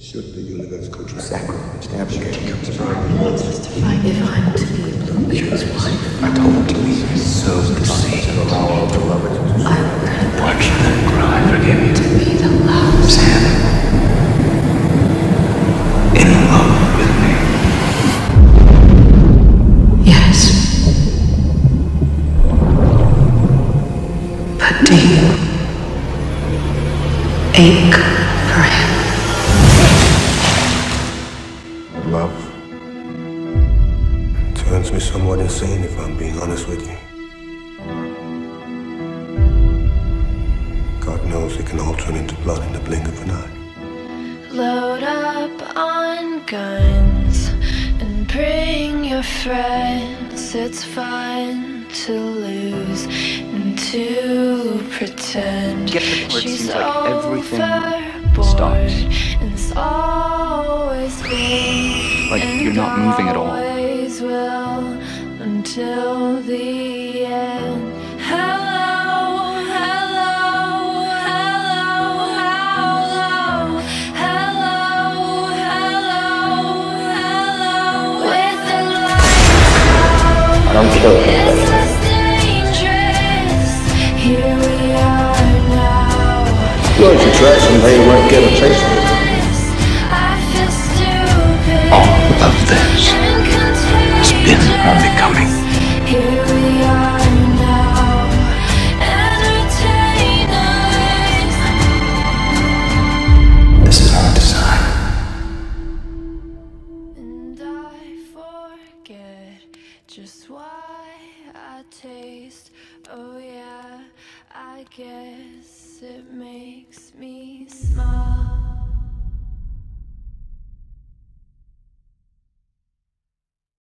Should the universe contract sacrifice to abdicate If I'm to be Bluebeard's wife, I told him to be so deceived to allow our beloved I will watch them cry forgive you. to be the last. Sam, in love with me. Yes. But do you ache for him? Turns me somewhat insane if I'm being honest with you. God knows it can all turn into blood in the blink of an eye. Load up on guns and bring your friends. It's fun to lose and to pretend. Get the point where it She's seems like everything overboard stops. And it's always been. Like you're not moving at all. Always will until the end. Hello, hello, hello, hello, hello, hello, hello. With the lights I don't kill it's less dangerous. Here we are now. Well, if you try someday, you might get a taste of it. I feel stupid. Oh, All of this and has been the coming. Here we are now, entertainers. This is our design. And I forget just why I taste. Oh, yeah, I guess it makes me smile.